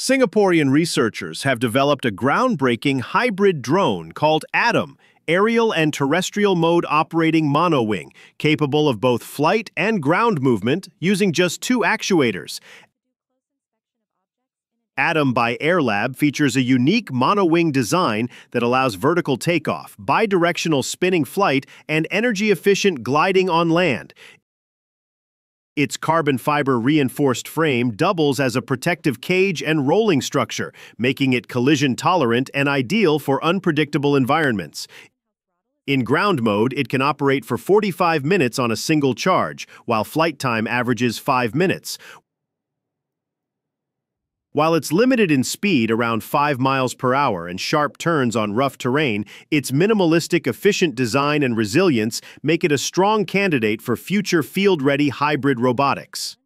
Singaporean researchers have developed a groundbreaking hybrid drone called Atom, aerial and terrestrial mode operating monowing, capable of both flight and ground movement using just two actuators. Atom by Airlab features a unique monowing design that allows vertical takeoff, bidirectional spinning flight, and energy-efficient gliding on land. Its carbon fiber reinforced frame doubles as a protective cage and rolling structure, making it collision tolerant and ideal for unpredictable environments. In ground mode, it can operate for 45 minutes on a single charge, while flight time averages 5 minutes. While it's limited in speed around 5 miles per hour and sharp turns on rough terrain, its minimalistic, efficient design and resilience make it a strong candidate for future field-ready hybrid robotics.